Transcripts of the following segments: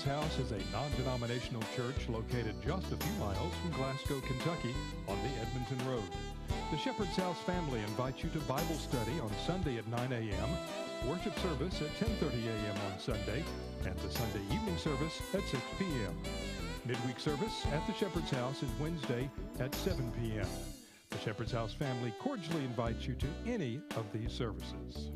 Shepherd's House is a non-denominational church located just a few miles from Glasgow, Kentucky on the Edmonton Road. The Shepherd's House family invites you to Bible study on Sunday at 9 a.m., worship service at 10.30 a.m. on Sunday, and the Sunday evening service at 6 p.m. Midweek service at the Shepherd's House is Wednesday at 7 p.m. The Shepherd's House family cordially invites you to any of these services.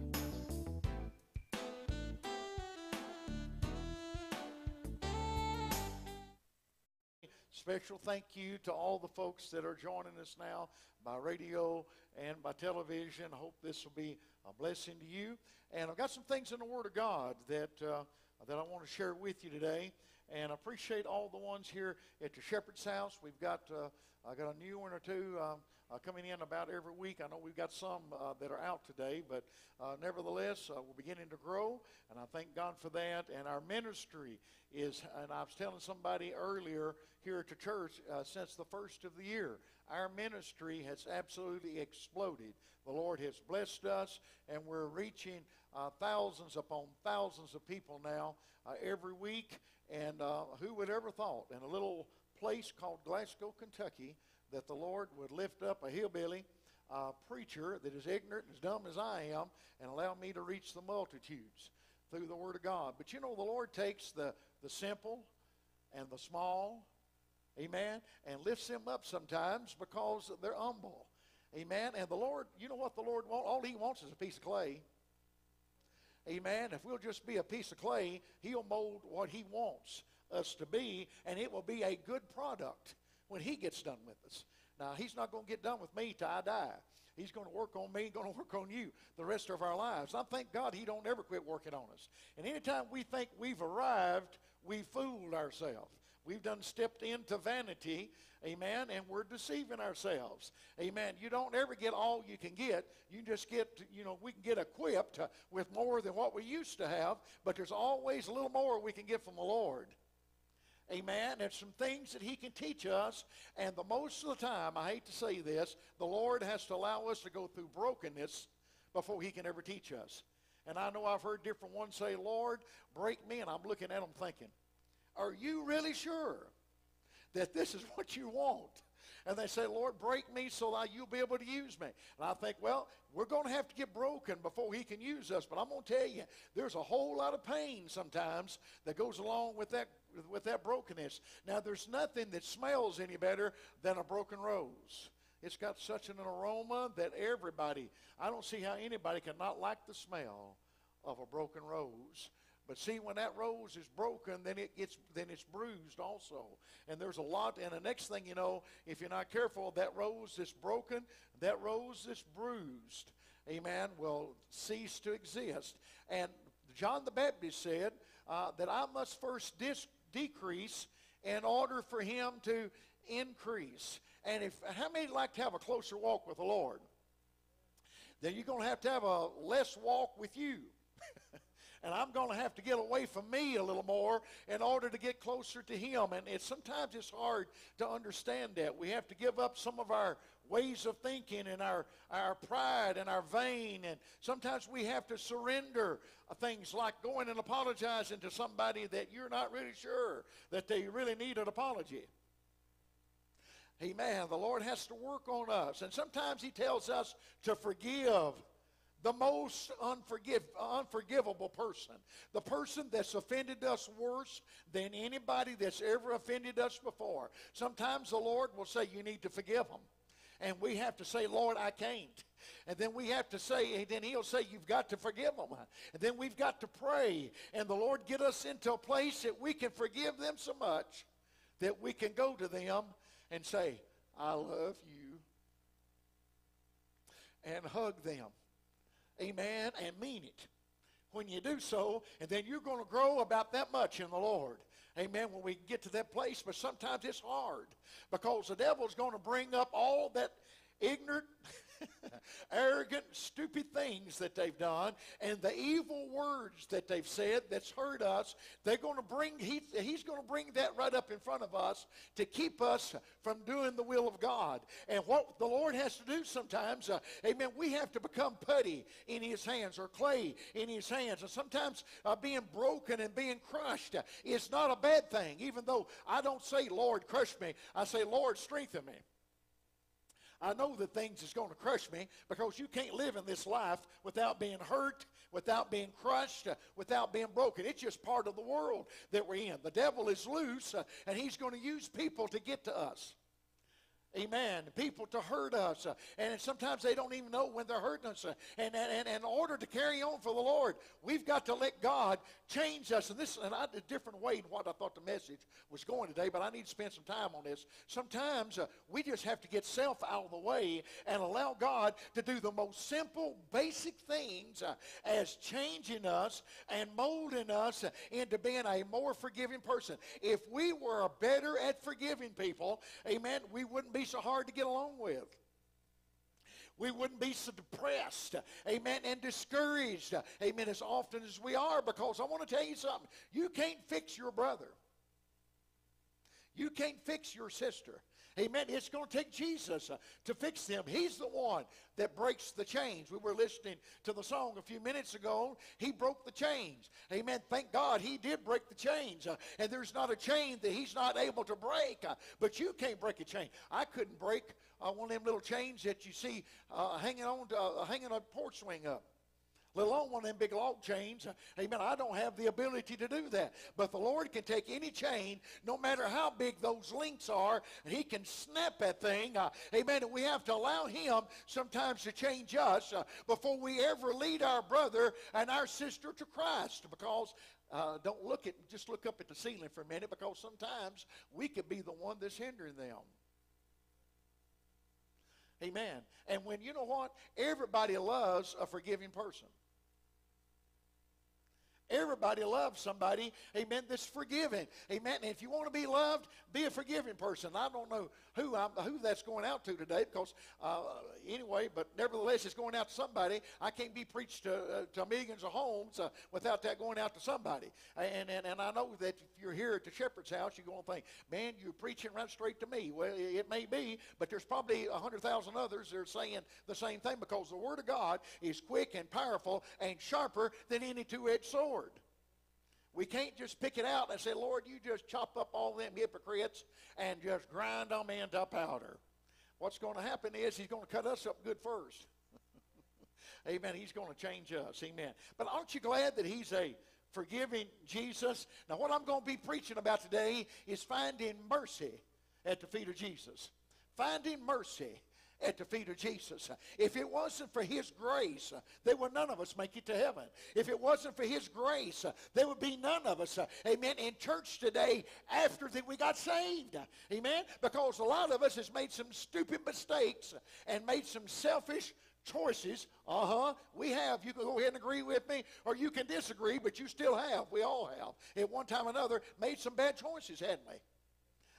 Special thank you to all the folks that are joining us now by radio and by television. I hope this will be a blessing to you. And I've got some things in the Word of God that, uh, that I want to share with you today. And I appreciate all the ones here at the Shepherd's House. We've got, uh, I got a new one or two um, uh, coming in about every week. I know we've got some uh, that are out today, but uh, nevertheless, uh, we're beginning to grow, and I thank God for that. And our ministry is, and I was telling somebody earlier here at the church, uh, since the first of the year, our ministry has absolutely exploded. The Lord has blessed us, and we're reaching uh, thousands upon thousands of people now every week. And who would ever thought in a little place called Glasgow, Kentucky, that the Lord would lift up a hillbilly uh, preacher that is ignorant and as dumb as I am and allow me to reach the multitudes through the Word of God. But you know, the Lord takes the, the simple and the small, amen, and lifts them up sometimes because they're humble. Amen. And the Lord, you know what the Lord wants? All He wants is a piece of clay. Amen. If we'll just be a piece of clay, He'll mold what He wants us to be, and it will be a good product when he gets done with us. Now, he's not going to get done with me till I die. He's going to work on me, going to work on you the rest of our lives. I thank God he don't ever quit working on us. And anytime we think we've arrived, we fooled ourselves. We've done stepped into vanity, amen, and we're deceiving ourselves. Amen. You don't ever get all you can get. You just get, you know, we can get equipped with more than what we used to have, but there's always a little more we can get from the Lord. Amen. There's some things that He can teach us, and the most of the time, I hate to say this, the Lord has to allow us to go through brokenness before He can ever teach us. And I know I've heard different ones say, Lord, break me, and I'm looking at them thinking, Are you really sure that this is what you want? And they say, Lord, break me so that you'll be able to use me. And I think, well, we're going to have to get broken before he can use us. But I'm going to tell you, there's a whole lot of pain sometimes that goes along with that, with that brokenness. Now, there's nothing that smells any better than a broken rose. It's got such an aroma that everybody, I don't see how anybody can not like the smell of a broken rose. But see, when that rose is broken, then it gets then it's bruised also. And there's a lot. And the next thing you know, if you're not careful, that rose that's broken, that rose that's bruised, amen, will cease to exist. And John the Baptist said uh, that I must first dis- decrease in order for him to increase. And if how many like to have a closer walk with the Lord? Then you're going to have to have a less walk with you and I'm going to have to get away from me a little more in order to get closer to Him. And it's, sometimes it's hard to understand that. We have to give up some of our ways of thinking and our, our pride and our vain. And sometimes we have to surrender things like going and apologizing to somebody that you're not really sure that they really need an apology. Amen. The Lord has to work on us. And sometimes He tells us to forgive the most unforgivable person, the person that's offended us worse than anybody that's ever offended us before. Sometimes the Lord will say, You need to forgive them. And we have to say, Lord, I can't. And then we have to say, and then he'll say, You've got to forgive them. And then we've got to pray. And the Lord get us into a place that we can forgive them so much that we can go to them and say, I love you. And hug them Amen. And mean it when you do so, and then you're going to grow about that much in the Lord. Amen. When we get to that place, but sometimes it's hard because the devil's going to bring up all that ignorant arrogant, stupid things that they've done, and the evil words that they've said that's hurt us, they're going to bring, he, he's going to bring that right up in front of us to keep us from doing the will of God. And what the Lord has to do sometimes, uh, amen, we have to become putty in his hands or clay in his hands. And sometimes uh, being broken and being crushed uh, is not a bad thing, even though I don't say, Lord, crush me. I say, Lord, strengthen me. I know the things is going to crush me because you can't live in this life without being hurt, without being crushed, without being broken. It's just part of the world that we're in. The devil is loose, uh, and he's going to use people to get to us. Amen. People to hurt us. And sometimes they don't even know when they're hurting us. And, and, and in order to carry on for the Lord, we've got to let God change us. And this, and a different way than what I thought the message was going today, but I need to spend some time on this. Sometimes uh, we just have to get self out of the way and allow God to do the most simple, basic things uh, as changing us and molding us into being a more forgiving person. If we were better at forgiving people, amen, we wouldn't be so hard to get along with. We wouldn't be so depressed, amen, and discouraged, amen, as often as we are because I want to tell you something. You can't fix your brother. You can't fix your sister. Amen. It's going to take Jesus uh, to fix them. He's the one that breaks the chains. We were listening to the song a few minutes ago. He broke the chains. Amen. Thank God he did break the chains. Uh, and there's not a chain that he's not able to break. Uh, but you can't break a chain. I couldn't break uh, one of them little chains that you see uh, hanging on to, uh, hanging a porch swing up let alone one of them big log chains. Amen. I don't have the ability to do that. But the Lord can take any chain, no matter how big those links are, and He can snap that thing. Uh, amen. And we have to allow Him sometimes to change us uh, before we ever lead our brother and our sister to Christ. Because uh, don't look at, just look up at the ceiling for a minute, because sometimes we could be the one that's hindering them. Amen. And when you know what? Everybody loves a forgiving person. Everybody loves somebody, amen, that's forgiving. Amen. And if you want to be loved, be a forgiving person. I don't know who I'm, who that's going out to today because uh, anyway, but nevertheless, it's going out to somebody. I can't be preached to, uh, to millions of homes uh, without that going out to somebody. And, and, and I know that if you're here at the shepherd's house, you're going to think, man, you're preaching right straight to me. Well, it may be, but there's probably 100,000 others that are saying the same thing because the Word of God is quick and powerful and sharper than any two edged sword. We can't just pick it out and say, Lord, you just chop up all them hypocrites and just grind them into powder. What's going to happen is he's going to cut us up good first. Amen. He's going to change us. Amen. But aren't you glad that he's a forgiving Jesus? Now, what I'm going to be preaching about today is finding mercy at the feet of Jesus. Finding mercy at the feet of Jesus. If it wasn't for his grace, there would none of us make it to heaven. If it wasn't for his grace, there would be none of us, amen, in church today after that we got saved. Amen? Because a lot of us has made some stupid mistakes and made some selfish choices. Uh huh. We have. You can go ahead and agree with me, or you can disagree, but you still have. We all have. At one time or another, made some bad choices, hadn't we?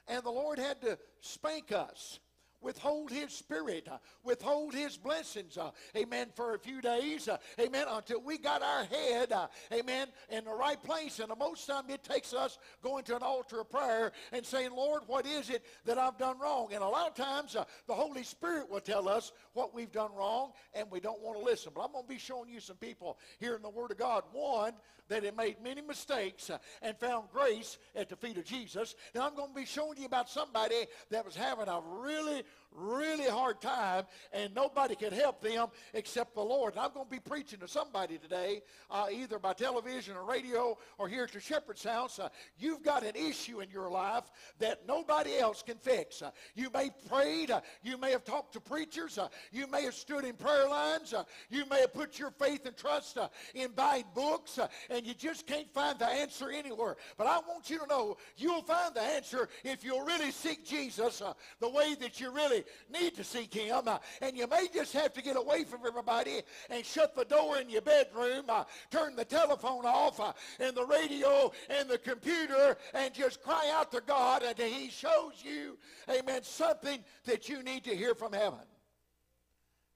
And the Lord had to spank us withhold his spirit, uh, withhold his blessings, uh, amen, for a few days, uh, amen, until we got our head, amen, in the right place. And the most time it takes us going to an altar of prayer and saying, Lord, what is it that I've done wrong? And a lot of times the Holy Spirit will tell us what we've done wrong and we don't want to listen. But I'm going to be showing you some people here in the Word of God. One, that had made many mistakes uh, and found grace at the feet of Jesus. Now I'm going to be showing you about somebody that was having a really really hard time, and nobody could help them except the Lord. And I'm going to be preaching to somebody today, uh, either by television or radio or here at the Shepherd's House. Uh, you've got an issue in your life that nobody else can fix. Uh, you may have prayed, uh, you may have talked to preachers, uh, you may have stood in prayer lines, uh, you may have put your faith and trust in buying books, and you just can't find the answer anywhere. But I want you to know you'll find the answer if you'll really seek Jesus the way that you really need to seek him. Uh, and you may just have to get away from everybody and shut the door in your bedroom, uh, turn the telephone off uh, and the radio and the computer and just cry out to God until he shows you, amen, something that you need to hear from heaven.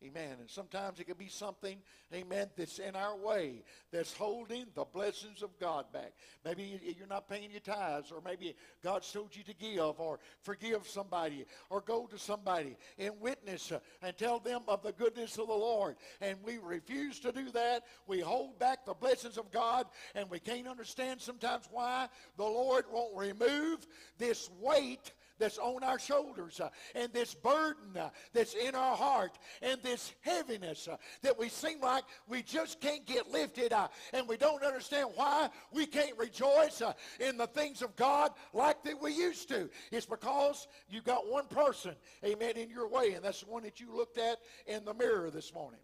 Amen. And sometimes it can be something, amen, that's in our way that's holding the blessings of God back. Maybe you're not paying your tithes, or maybe God's told you to give, or forgive somebody, or go to somebody and witness uh, and tell them of the goodness of the Lord. And we refuse to do that. We hold back the blessings of God, and we can't understand sometimes why the Lord won't remove this weight that's on our shoulders uh, and this burden uh, that's in our heart and this heaviness uh, that we seem like we just can't get lifted and we don't understand why we can't rejoice in the things of God like that we used to. It's because you've got one person, amen, in your way, and that's the one that you looked at in the mirror this morning.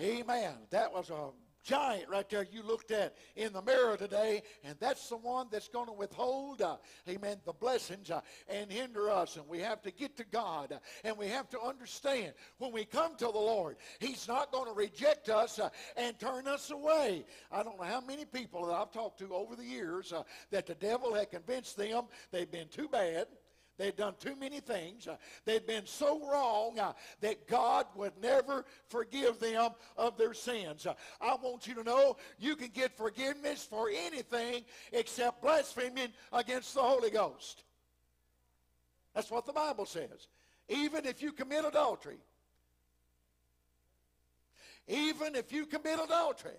Amen. That was a giant right there you looked at in the mirror today, and that's the one that's going to withhold, uh, amen, the blessings uh, and hinder us. And we have to get to God, uh, and we have to understand when we come to the Lord, He's not going to reject us uh, and turn us away. I don't know how many people that I've talked to over the years uh, that the devil had convinced them they've been too bad They'd done too many things. Uh, they'd been so wrong uh, that God would never forgive them of their sins. Uh, I want you to know you can get forgiveness for anything except blaspheming against the Holy Ghost. That's what the Bible says. Even if you commit adultery. Even if you commit adultery.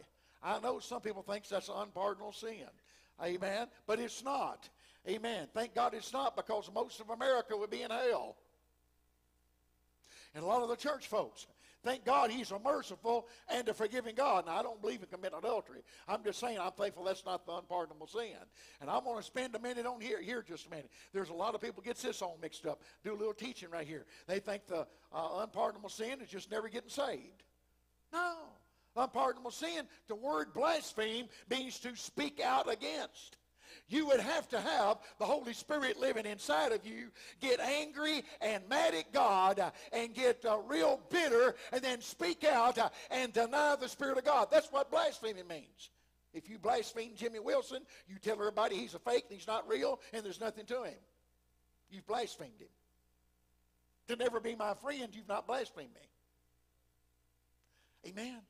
I know some people think that's an unpardonable sin. Amen. But it's not. Amen. Thank God it's not because most of America would be in hell. And a lot of the church folks. Thank God he's a merciful and a forgiving God. Now, I don't believe in committing adultery. I'm just saying I'm thankful that's not the unpardonable sin. And I'm going to spend a minute on here, here just a minute. There's a lot of people gets this all mixed up. Do a little teaching right here. They think the uh, unpardonable sin is just never getting saved. No. Unpardonable sin, the word blaspheme means to speak out against you would have to have the Holy Spirit living inside of you, get angry and mad at God, uh, and get uh, real bitter, and then speak out uh, and deny the Spirit of God. That's what blasphemy means. If you blaspheme Jimmy Wilson, you tell everybody he's a fake and he's not real and there's nothing to him. You've blasphemed him. To never be my friend, you've not blasphemed me. Amen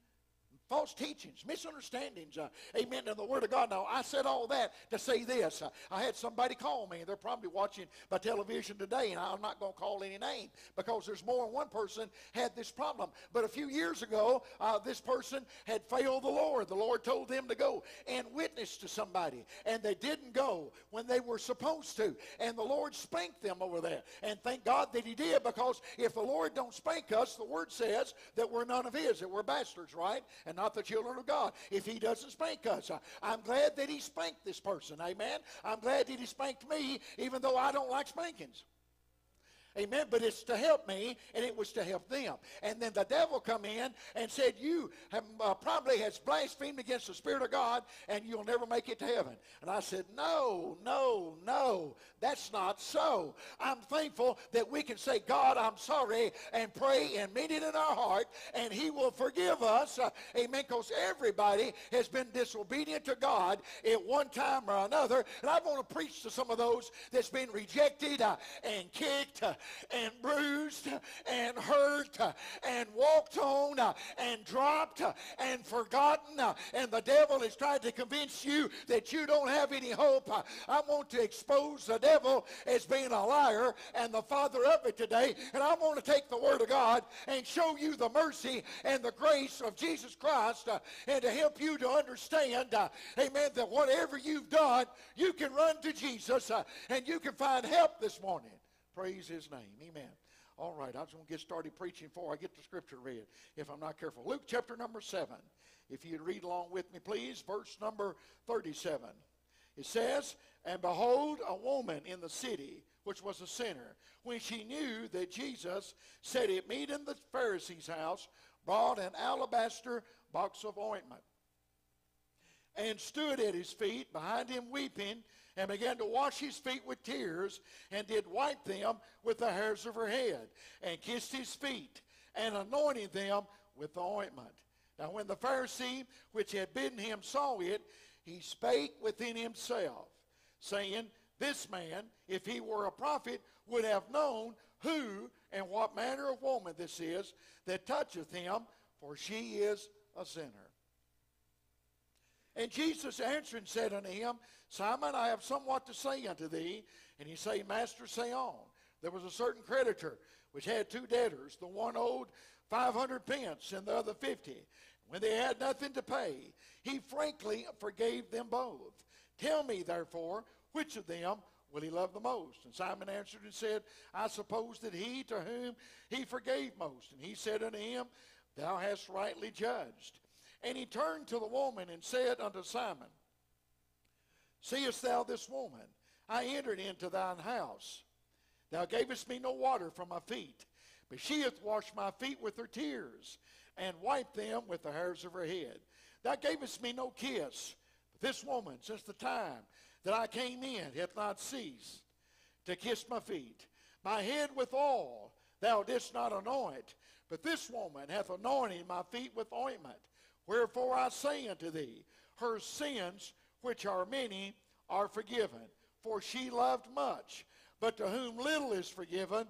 false teachings, misunderstandings. Uh, amen to the Word of God. Now, I said all that to say this. Uh, I had somebody call me. They're probably watching by television today, and I'm not going to call any name because there's more than one person had this problem. But a few years ago, uh, this person had failed the Lord. The Lord told them to go and witness to somebody, and they didn't go when they were supposed to. And the Lord spanked them over there. And thank God that He did because if the Lord don't spank us, the Word says that we're none of His, that we're bastards, right? And not the children of God if he doesn't spank us. I'm glad that he spanked this person. Amen. I'm glad that he spanked me even though I don't like spankings. Amen. But it's to help me, and it was to help them. And then the devil come in and said, "You have, uh, probably has blasphemed against the Spirit of God, and you'll never make it to heaven." And I said, "No, no, no. That's not so. I'm thankful that we can say, God, I'm sorry, and pray and mean it in our heart, and He will forgive us. Uh, amen. Because everybody has been disobedient to God at one time or another. And I want to preach to some of those that's been rejected uh, and kicked uh, and bruised and hurt and walked on and dropped and forgotten. And the devil has tried to convince you that you don't have any hope. I want to expose the devil devil as being a liar and the father of it today. And I want to take the word of God and show you the mercy and the grace of Jesus Christ uh, and to help you to understand, uh, amen, that whatever you've done, you can run to Jesus uh, and you can find help this morning. Praise his name. Amen. All right, I was going to get started preaching before I get the scripture read, if I'm not careful. Luke chapter number 7. If you'd read along with me, please, verse number 37. It says, And behold, a woman in the city, which was a sinner, when she knew that Jesus said at meat in the Pharisee's house, brought an alabaster box of ointment, and stood at his feet behind him weeping, and began to wash his feet with tears, and did wipe them with the hairs of her head, and kissed his feet, and anointed them with the ointment. Now when the Pharisee which had bidden him saw it, he spake within himself, saying, This man, if he were a prophet, would have known who and what manner of woman this is that toucheth him, for she is a sinner. And Jesus answered and said unto him, Simon, I have somewhat to say unto thee. And he said, Master, say on. There was a certain creditor which had two debtors. The one owed 500 pence and the other 50. When they had nothing to pay, he frankly forgave them both. Tell me, therefore, which of them will he love the most? And Simon answered and said, I suppose that he to whom he forgave most. And he said unto him, Thou hast rightly judged. And he turned to the woman and said unto Simon, Seest thou this woman? I entered into thine house. Thou gavest me no water for my feet, but she hath washed my feet with her tears, and wiped them with the hairs of her head. Thou gavest me no kiss, but this woman, since the time that I came in, hath not ceased to kiss my feet. My head withal thou didst not anoint, but this woman hath anointed my feet with ointment. Wherefore I say unto thee, her sins, which are many, are forgiven. For she loved much. But to whom little is forgiven,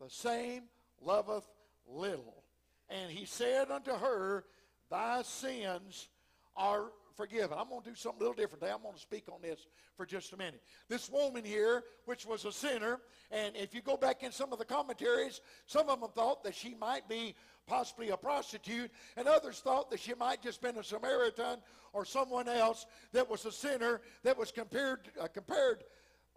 the same loveth little. And he said unto her, Thy sins are forgiven. I'm going to do something a little different today. I'm going to speak on this for just a minute. This woman here, which was a sinner, and if you go back in some of the commentaries, some of them thought that she might be possibly a prostitute, and others thought that she might just been a Samaritan or someone else that was a sinner that was compared uh, compared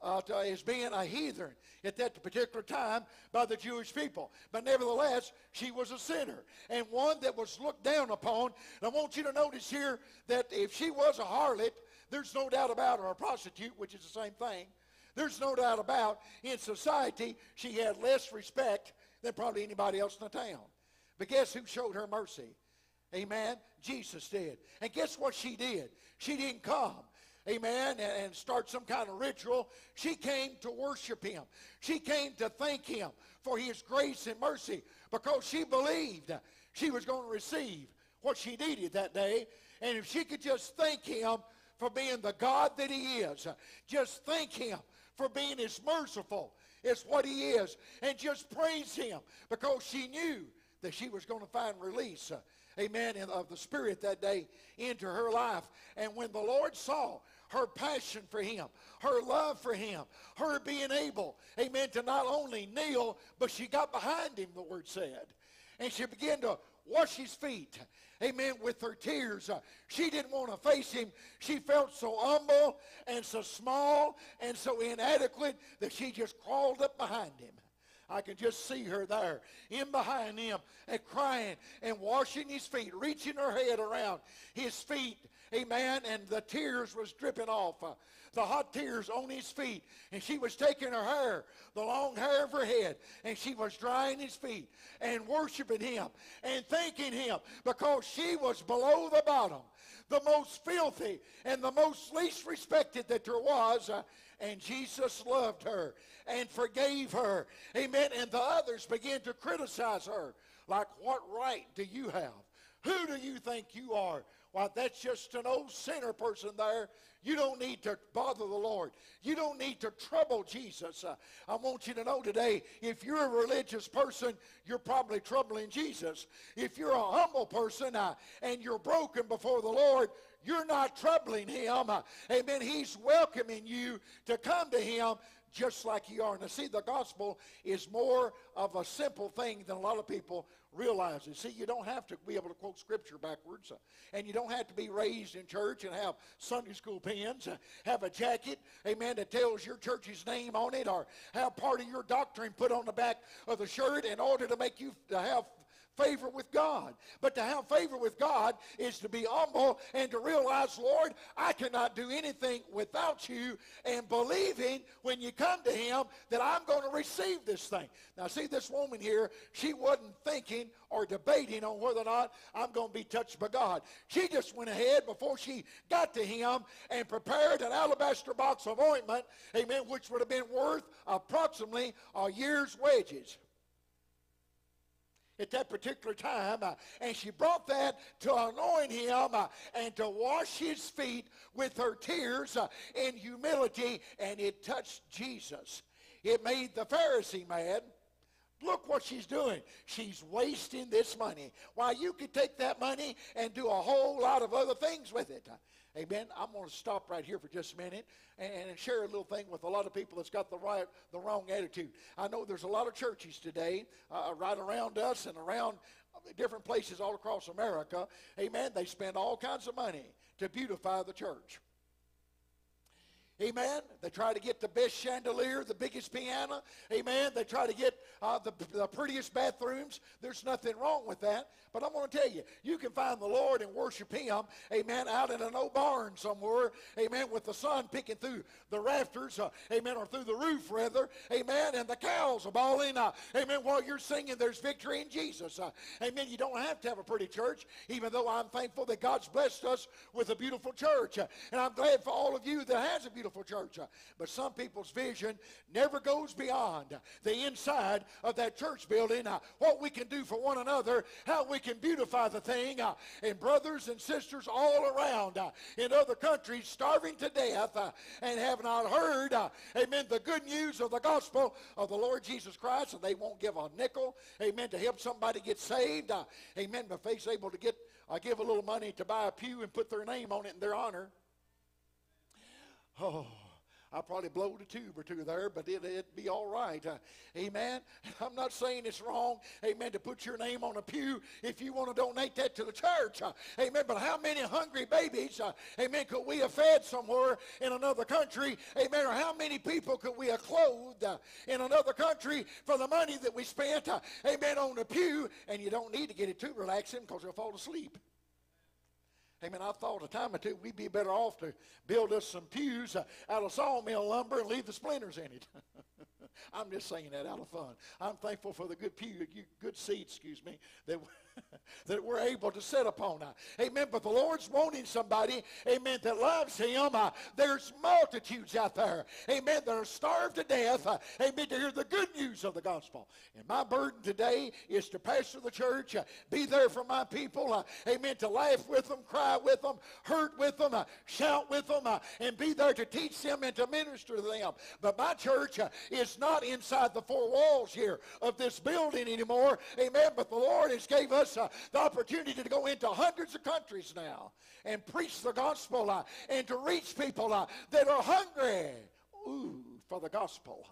uh, to, as being a heathen at that particular time by the Jewish people. But nevertheless, she was a sinner and one that was looked down upon. And I want you to notice here that if she was a harlot, there's no doubt about her, a prostitute, which is the same thing. There's no doubt about in society she had less respect than probably anybody else in the town. But guess who showed her mercy? Amen. Jesus did. And guess what she did? She didn't come amen, and, start some kind of ritual. She came to worship him. She came to thank him for his grace and mercy because she believed she was going to receive what she needed that day. And if she could just thank him for being the God that he is, just thank him for being as merciful as what he is, and just praise him because she knew that she was going to find release amen, of the Spirit that day into her life. And when the Lord saw her passion for him, her love for him, her being able, amen, to not only kneel, but she got behind him, the word said. And she began to wash his feet, amen, with her tears. She didn't want to face him. She felt so humble and so small and so inadequate that she just crawled up behind him. I can just see her there in behind him and crying and washing his feet, reaching her head around his feet. Amen. And the tears was dripping off. Uh, the hot tears on his feet. And she was taking her hair, the long hair of her head, and she was drying his feet and worshiping him and thanking him because she was below the bottom, the most filthy and the most least respected that there was. Uh, and Jesus loved her and forgave her. Amen. And the others began to criticize her. Like, what right do you have? Who do you think you are? That's just an old sinner person there. You don't need to bother the Lord. You don't need to trouble Jesus. Uh, I want you to know today, if you're a religious person, you're probably troubling Jesus. If you're a humble person uh, and you're broken before the Lord, you're not troubling him. Uh, amen. He's welcoming you to come to him just like you are. Now, see, the gospel is more of a simple thing than a lot of people realize. It. See, you don't have to be able to quote scripture backwards, uh, and you don't have to be raised in church and have Sunday school pins, uh, have a jacket, amen, that tells your church's name on it, or have part of your doctrine put on the back of the shirt in order to make you to have favor with God. But to have favor with God is to be humble and to realize, Lord, I cannot do anything without you, and believing when you come to Him that I'm going to receive this thing. Now, see, this woman here, she wasn't thinking or debating on whether or not I'm going to be touched by God. She just went ahead before she got to Him and prepared an alabaster box of ointment, amen, which would have been worth approximately a year's wages at that particular time. Uh, and she brought that to anoint him uh, and to wash his feet with her tears uh, in humility, and it touched Jesus. It made the Pharisee mad. Look what she's doing. She's wasting this money. Why, you could take that money and do a whole lot of other things with it. Amen. I'm going to stop right here for just a minute and, share a little thing with a lot of people that's got the right, the wrong attitude. I know there's a lot of churches today uh, right around us and around different places all across America. Amen. They spend all kinds of money to beautify the church. Amen. They try to get the best chandelier, the biggest piano. Amen. They try to get uh, the, the prettiest bathrooms. There's nothing wrong with that. But I'm going to tell you, you can find the Lord and worship Him, amen, out in an old barn somewhere, amen, with the sun peeking through the rafters, uh, amen, or through the roof, rather, amen, and the cows are bawling, uh, amen, while you're singing, there's victory in Jesus. Uh, amen. You don't have to have a pretty church, even though I'm thankful that God's blessed us with a beautiful church. Uh, and I'm glad for all of you that has a beautiful beautiful church. But some people's vision never goes beyond the inside of that church building, uh, what we can do for one another, how we can beautify the thing. Uh, and brothers and sisters all around uh, in other countries starving to death and have not heard, amen, the good news of the gospel of the Lord Jesus Christ, and they won't give a nickel, amen, to help somebody get saved. Amen. But faith's able to get uh, give a little money to buy a pew and put their name on it in their honor. Oh, I probably blowed a tube or two there, but it, would be all right. Uh, amen. I'm not saying it's wrong, amen, to put your name on a pew if you want to donate that to the church. Uh, amen. But how many hungry babies, uh, amen, could we have fed somewhere in another country? Amen. Or how many people could we have clothed uh, in another country for the money that we spent, uh, amen, on a pew? And you don't need to get it too relaxing because you'll fall asleep. Man, I thought a time or two we'd be better off to build us some pews uh, out of sawmill lumber and leave the splinters in it. I'm just saying that out of fun. I'm thankful for the good pew, good seats, excuse me, that that we're able to sit upon. Amen. But the Lord's wanting somebody, amen, that loves him. Uh, there's multitudes out there, amen, that are starved to death, uh, amen, to hear the good news of the gospel. And my burden today is to pastor the church, uh, be there for my people, amen, to laugh with them, cry with them, hurt with them, shout with them, and be there to teach them and to minister to them. But my church is not inside the four walls here of this building anymore, amen, but the Lord has gave us us uh, the opportunity to go into hundreds of countries now and preach the gospel uh, and to reach people uh, that are hungry ooh, for the gospel.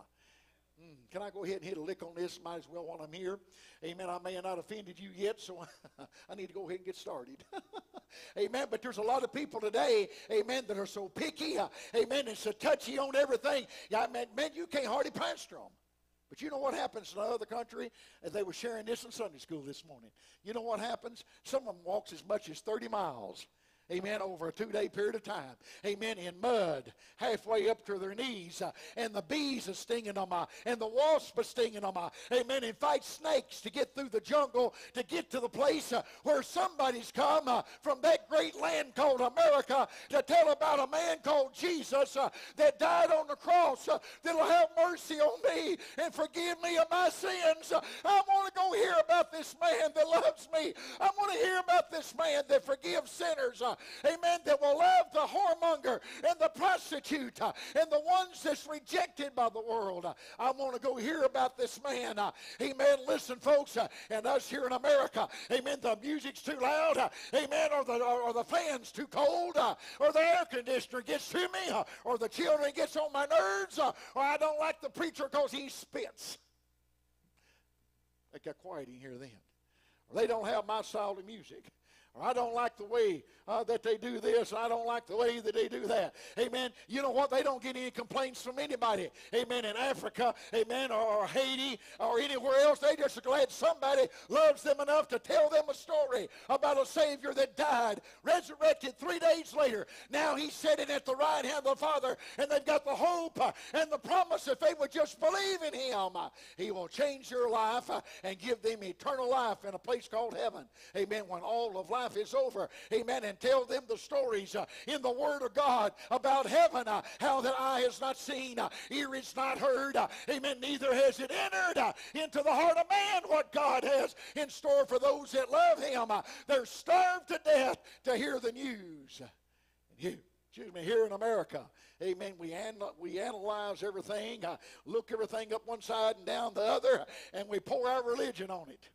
Mm, can I go ahead and hit a lick on this? Might as well while I'm here. Amen. I may have not offended you yet, so I need to go ahead and get started. amen. But there's a lot of people today, amen, that are so picky. Uh, amen. And so touchy on everything. Yeah, man, man, you can't hardly pastor them. But you know what happens in another country? And they were sharing this in Sunday school this morning. You know what happens? Someone walks as much as 30 miles Amen. Over a two day period of time. Amen. In mud, halfway up to their knees. Uh, and the bees are stinging them. Uh, and the wasps are stinging them. Uh, amen. And fight snakes to get through the jungle to get to the place where somebody's come from that great land called America to tell about a man called Jesus that died on the cross that'll have mercy on me and forgive me of my sins. I want to go hear about this man that loves me. I want to hear about this man that forgives sinners amen, that will love the whoremonger and the prostitute uh, and the ones that's rejected by the world. Uh, I want to go hear about this man. Uh, amen. Listen, folks, and us here in America, amen, the music's too loud, amen, or the, or, the fan's too cold, or the air conditioner gets to me, or the children gets on my nerves, or I don't like the preacher because he spits. They got quiet in here then. Or they don't have my style of music. Or I don't like the way uh, that they do this. I don't like the way that they do that. Amen. You know what? They don't get any complaints from anybody. Amen. In Africa, amen, or, or Haiti, or anywhere else, they just are glad somebody loves them enough to tell them a story about a Savior that died, resurrected three days later. Now he's sitting at the right hand of the Father, and they've got the hope uh, and the promise if they would just believe in him, uh, he will change your life uh, and give them eternal life in a place called heaven. Amen. When all of life life is over. Amen. And tell them the stories uh, in the Word of God about heaven, uh, how that eye has not seen, uh, ear is not heard. Uh, amen. Neither has it entered uh, into the heart of man what God has in store for those that love Him. Uh, they're starved to death to hear the news. And you excuse me, here in America. Amen. We, an, we analyze everything, uh, look everything up one side and down the other, and we pour our religion on it.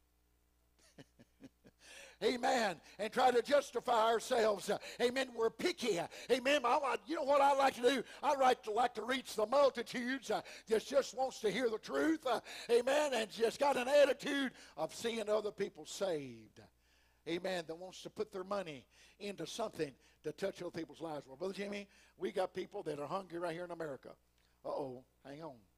Amen. And try to justify ourselves. Amen. We're picky. Amen. I, you know what I like to do? I like to like to reach the multitudes. Uh, just just wants to hear the truth. Uh, amen. And just got an attitude of seeing other people saved. Amen. That wants to put their money into something to touch other people's lives. Well, Brother Jimmy, we got people that are hungry right here in America. Uh oh. Hang on.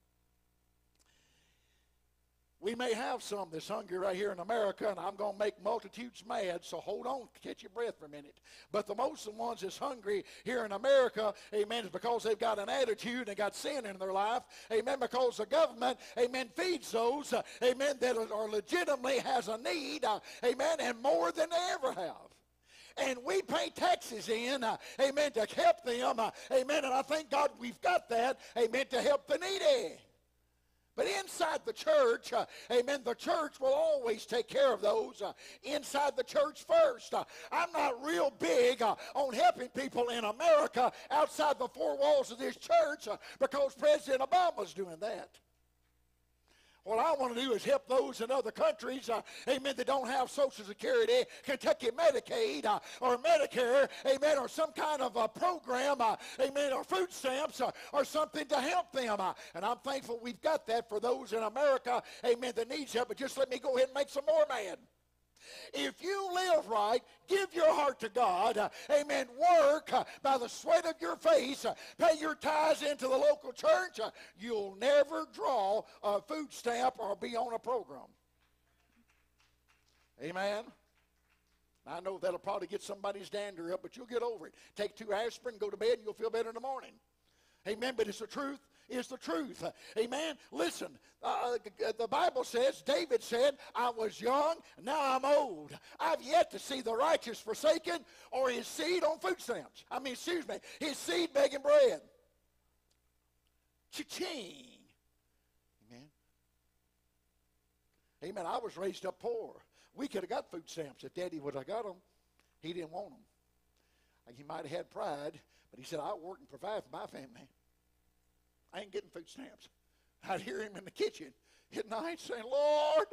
We may have some that's hungry right here in America, and I'm going to make multitudes mad, so hold on, catch your breath for a minute. But the most of the ones that's hungry here in America, amen, is because they've got an attitude and got sin in their life, amen, because the government, amen, feeds those, uh, amen, that are legitimately has a need, uh, amen, and more than they ever have and we pay taxes in, uh, amen, to help them, uh, amen, and I thank God we've got that, amen, to help the needy. But inside the church, uh, amen, the church will always take care of those uh, inside the church first. Uh, I'm not real big uh, on helping people in America outside the four walls of this church uh, because President Obama's doing that. What I want to do is help those in other countries, uh, amen, that don't have Social Security, Kentucky Medicaid, uh, or Medicare, amen, or some kind of a program, uh, amen, or food stamps, uh, or something to help them. Uh, and I'm thankful we've got that for those in America, amen, that needs help. But just let me go ahead and make some more mad. If you live right, give your heart to God, amen, work by the sweat of your face, pay your tithes into the local church, you'll never draw a food stamp or be on a program. Amen. I know that'll probably get somebody's dander up, but you'll get over it. Take two aspirin, go to bed, and you'll feel better in the morning. Amen. But it's the truth is the truth. Amen. Listen, uh, uh, the Bible says, David said, I was young, now I'm old. I've yet to see the righteous forsaken or his seed on food stamps. I mean, excuse me, his seed begging bread. Cha-ching. Amen. Amen. I was raised up poor. We could have got food stamps if Daddy would have got them. He didn't want them. He might have had pride, but he said, I'll work and provide for my family. I ain't getting food stamps. I'd hear him in the kitchen at night saying, Lord,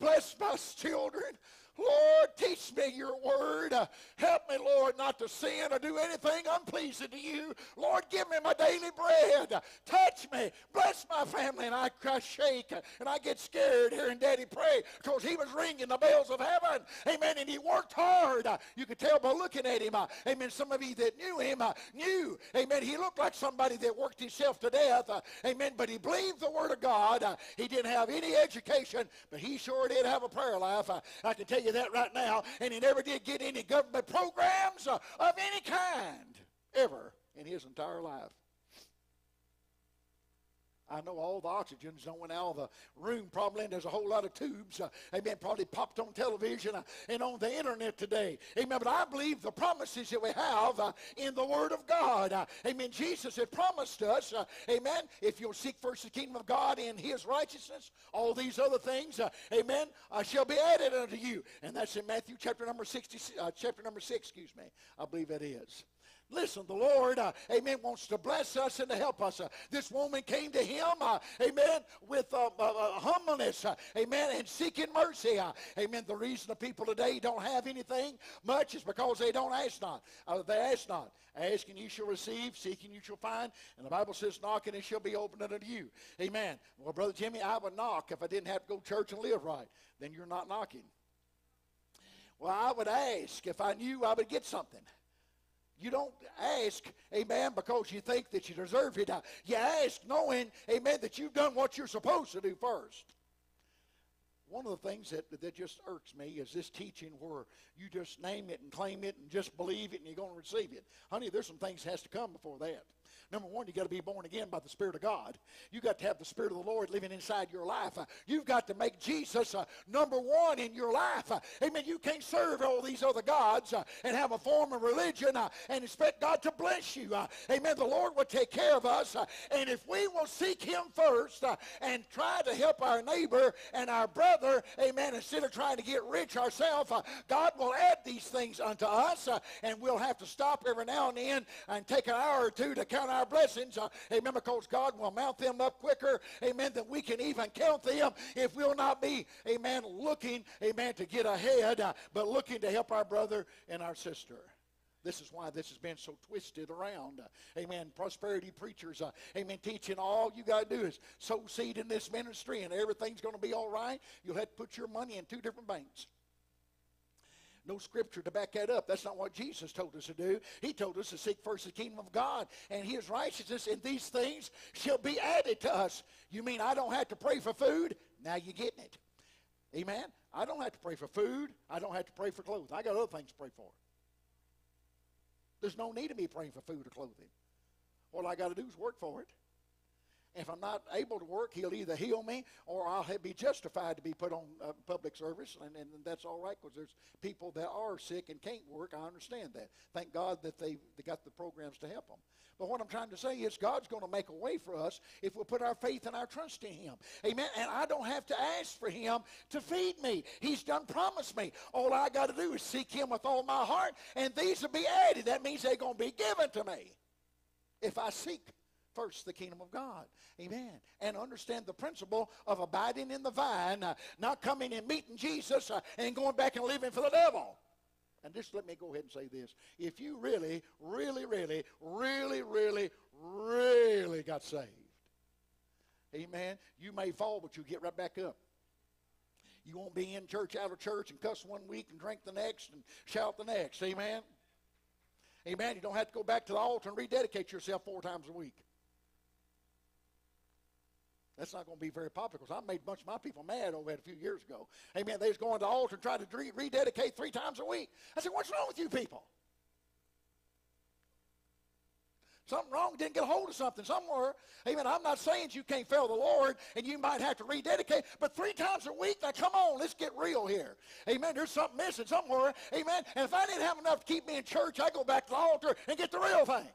bless my children. Lord, teach me your word. Help me, Lord, not to sin or do anything unpleasing to you. Lord, give me my daily bread. Touch me. Bless my family. And I, I shake and I get scared hearing Daddy pray because he was ringing the bells of heaven. Amen. And he worked hard. You could tell by looking at him. Amen. Some of you that knew him uh, knew. Amen. He looked like somebody that worked himself to death. amen. But he believed the word of God. he didn't have any education, but he sure did have a prayer life. I can tell you you that right now. And he never did get any government programs uh, of any kind ever in his entire life. I know all the oxygen's going out of the room probably, and there's a whole lot of tubes. Uh, amen. Probably popped on television uh, and on the internet today. Amen. But I believe the promises that we have uh, in the Word of God. Uh, amen. Jesus had promised us, uh, amen, if you'll seek first the kingdom of God and His righteousness, all these other things, uh, amen, shall be added unto you. And that's in Matthew chapter number 60, chapter number 6, excuse me. I believe that is. Listen, the Lord, uh, amen, wants to bless us and to help us. Uh, this woman came to him, uh, amen, with uh, uh, uh, humbleness, amen, and seeking mercy. amen. The reason the people today don't have anything much is because they don't ask not. they ask not. Asking you shall receive, seeking you shall find. And the Bible says, knocking it shall be opened unto you. Amen. Well, Brother Jimmy, I would knock if I didn't have to go to church and live right. Then you're not knocking. Well, I would ask if I knew I would get something. You don't ask, amen, because you think that you deserve it. You ask knowing, amen, that you've done what you're supposed to do first. One of the things that, that just irks me is this teaching where you just name it and claim it and just believe it and you're going to receive it. Honey, there's some things has to come before that. Number one, you got to be born again by the Spirit of God. You got to have the Spirit of the Lord living inside your life. You've got to make Jesus uh, number one in your life. Amen. You can't serve all these other gods uh, and have a form of religion uh, and expect God to bless you. Amen. The Lord will take care of us. and if we will seek Him first and try to help our neighbor and our brother, amen, instead of trying to get rich ourselves, God will add these things unto us. and we'll have to stop every now and then and take an hour or two to count our blessings. Uh, amen. Because God will mount them up quicker. Amen. Than we can even count them if we'll not be, amen, looking, amen, to get ahead, uh, but looking to help our brother and our sister. This is why this has been so twisted around. Uh, amen. Prosperity preachers, uh, amen, teaching all you got to do is sow seed in this ministry and everything's going to be all right. You'll have to put your money in two different banks no scripture to back that up. That's not what Jesus told us to do. He told us to seek first the kingdom of God and his righteousness, and these things shall be added to us. You mean I don't have to pray for food? Now you're getting it. Amen? I don't have to pray for food. I don't have to pray for clothes. I got other things to pray for. There's no need of me praying for food or clothing. All I got to do is work for it. If I'm not able to work, he'll either heal me or I'll be justified to be put on uh, public service, and, and that's all right because there's people that are sick and can't work. I understand that. Thank God that they, they got the programs to help them. But what I'm trying to say is God's going to make a way for us if we put our faith and our trust in Him. Amen. And I don't have to ask for Him to feed me. He's done promised me. All I got to do is seek Him with all my heart, and these will be added. That means they're going to be given to me if I seek first the kingdom of God. Amen. And understand the principle of abiding in the vine, uh, not coming and meeting Jesus uh, and going back and living for the devil. And just let me go ahead and say this. If you really, really, really, really, really, really got saved, amen, you may fall, but you get right back up. You won't be in church, out of church, and cuss one week and drink the next and shout the next. Amen. Amen. You don't have to go back to the altar and rededicate yourself four times a week. That's not going to be very popular because I made a bunch of my people mad over that a few years ago. Amen. They was going to the altar and trying to rededicate three times a week. I said, what's wrong with you people? Something wrong, didn't get a hold of something somewhere. Amen. I'm not saying you can't fail the Lord and you might have to rededicate, but three times a week, now come on, let's get real here. Amen. There's something missing somewhere. Amen. And if I didn't have enough to keep me in church, I go back to the altar and get the real thing.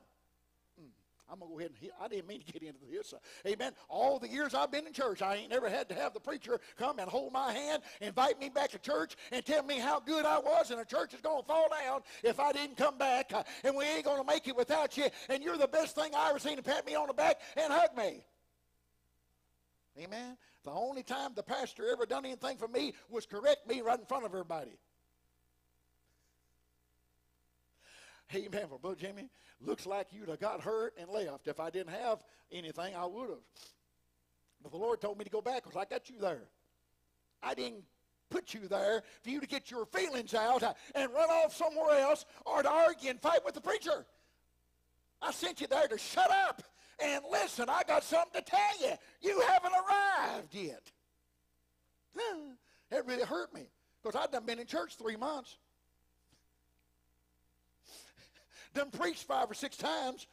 I'm going to go ahead and, I didn't mean to get into this. Amen. All the years I've been in church, I ain't never had to have the preacher come and hold my hand, invite me back to church, and tell me how good I was, and the church is going to fall down if I didn't come back, and we ain't going to make it without you, and you're the best thing I ever seen to pat me on the back and hug me. Amen. The only time the pastor ever done anything for me was correct me right in front of everybody. Amen. For Brother Jimmy, looks like you'd have got hurt and left. If I didn't have anything, I would have. But the Lord told me to go back because I got you there. I didn't put you there for you to get your feelings out uh, and run off somewhere else or to argue and fight with the preacher. I sent you there to shut up and listen. I got something to tell you. You haven't arrived yet. It really hurt me because I'd done been in church three months done preached five or six times.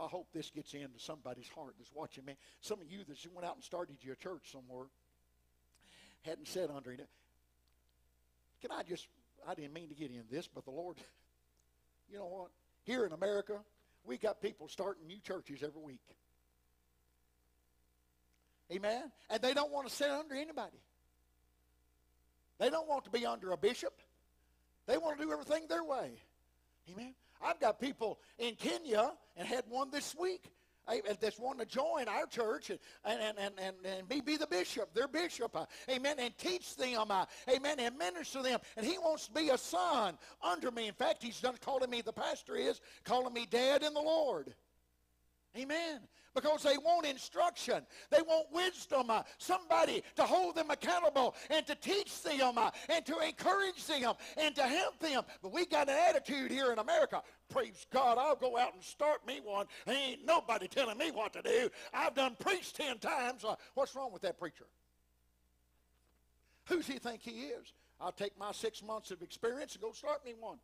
I hope this gets into somebody's heart that's watching me. Some of you that went out and started your church somewhere hadn't said under it. Can I just, I didn't mean to get into this, but the Lord, you know what? Here in America, we got people starting new churches every week. Amen? And they don't want to sit under anybody. They don't want to be under a bishop. They want to do everything their way. Amen. I've got people in Kenya and had one this week that's wanting to join our church and, and, and, and, and be, be the bishop, their bishop, uh, amen, and teach them, uh, amen, and minister them. And he wants to be a son under me. In fact, he's done calling me, the pastor is, calling me dad in the Lord. Amen. Because they want instruction. They want wisdom. Uh, somebody to hold them accountable and to teach them uh, and to encourage them and to help them. But we got an attitude here in America. Praise God, I'll go out and start me one. Ain't nobody telling me what to do. I've done preached ten times. Uh, what's wrong with that preacher? Who's he think he is? I'll take my six months of experience and go start me one.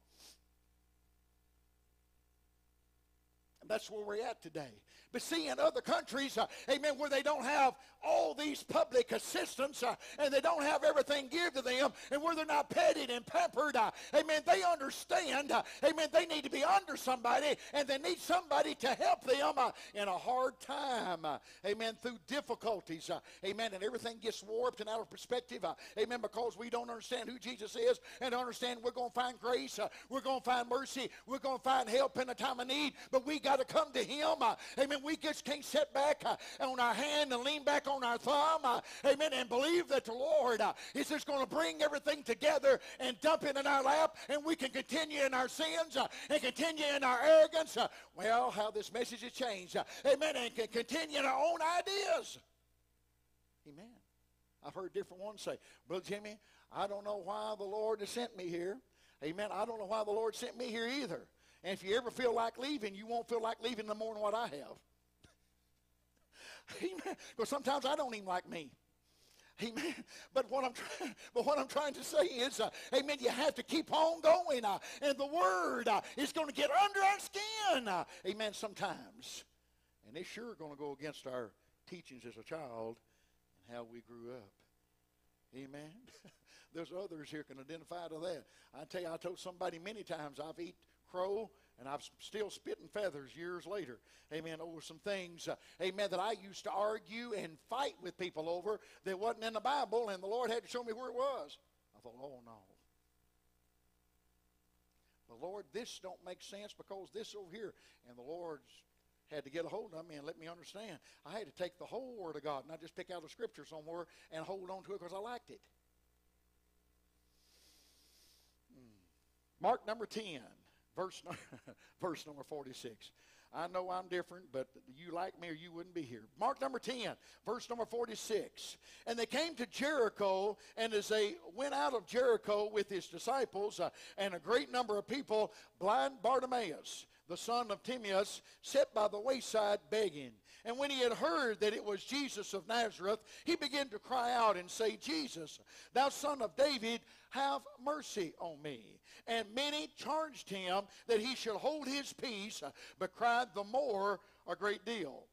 That's where we're at today. But see, in other countries, uh, amen, where they don't have all these public assistance uh, and they don't have everything given to them and where they're not petted and pampered, uh, amen, they understand, uh, amen, they need to be under somebody and they need somebody to help them uh, in a hard time, uh, amen, through difficulties, amen, and everything gets warped and out of perspective, amen, because we don't understand who Jesus is and understand we're going to find grace, we're going to find mercy, we're going to find help in a time of need, but we got to come to Him, amen, we just can't sit back uh, on our hand and lean back on our thumb, uh, amen, and believe that the Lord uh, is just going to bring everything together and dump it in our lap, and we can continue in our sins uh, and continue in our arrogance. Uh, well, how this message has changed, uh, amen, and can continue in our own ideas. Amen. I've heard different ones say, Brother Jimmy, I don't know why the Lord has sent me here. Amen. I don't know why the Lord sent me here either. And if you ever feel like leaving, you won't feel like leaving no more than what I have. Amen. Because sometimes I don't even like me. Amen. But what I'm trying, but what I'm trying to say is, uh, Amen. You have to keep on going, uh, and the Word uh, is going to get under our skin. Uh, amen. Sometimes, and it's sure going to go against our teachings as a child and how we grew up. Amen. There's others here can identify to that. I tell you, I told somebody many times I've eat crow and I'm still spitting feathers years later. Amen. Over some things, uh, amen, that I used to argue and fight with people over that wasn't in the Bible, and the Lord had to show me where it was. I thought, oh no. But Lord, this don't make sense because this over here, and the Lord's had to get a hold of me and let me understand. I had to take the whole Word of God, not just pick out a scripture somewhere and hold on to it because I liked it. Hmm. Mark number 10 verse, verse number 46. I know I'm different, but you like me or you wouldn't be here. Mark number 10, verse number 46. And they came to Jericho, and as they went out of Jericho with his disciples uh, and a great number of people, blind Bartimaeus, the son of Timaeus, sat by the wayside begging. And when he had heard that it was Jesus of Nazareth, he began to cry out and say, Jesus, thou son of David, have mercy on me. And many charged him that he should hold his peace, but cried the more a great deal.